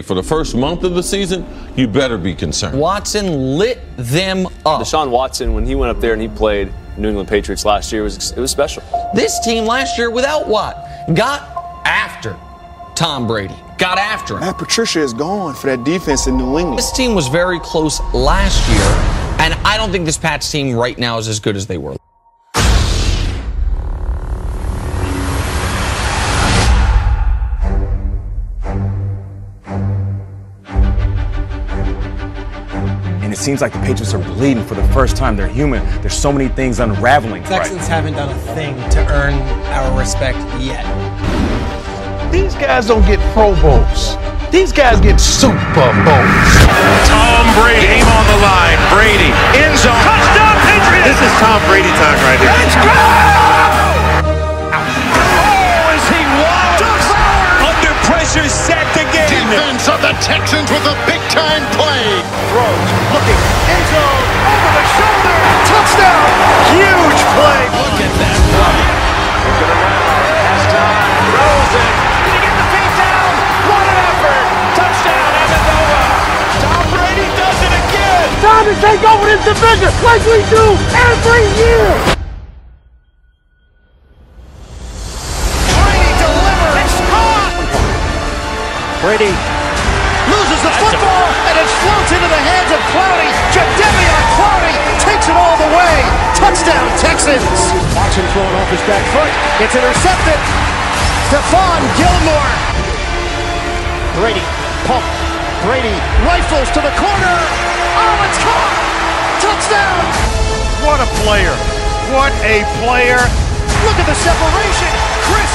For the first month of the season, you better be concerned. Watson lit them up. Deshaun Watson, when he went up there and he played New England Patriots last year, it was, it was special. This team last year, without Watt, got after Tom Brady. Got after him. Matt Patricia is gone for that defense in New England. This team was very close last year, and I don't think this Pats team right now is as good as they were. Seems like the Patriots are bleeding for the first time. They're human. There's so many things unraveling. Texans right. haven't done a thing to earn our respect yet. These guys don't get Pro Bowls. These guys get Super Bowls. Tom Brady, game on the line. Brady, end zone. Touchdown, Patriots! This is Tom Brady time right here. Let's go! Oh, is he wild? Under pressure, sacked again. Defense of the Texans with a big-time play. Time to take over this division like we do every year. Brady delivers. Caught. Brady loses the football and it floats into the hands of Clowney. Jadeveon Clowney takes it all the way. Touchdown Texans. Watson throwing off his back foot. It's intercepted. Stephon Gilmore. Brady pump. Brady rifles to the corner. Oh, it's caught. Touchdown. What a player. What a player. Look at the separation. Chris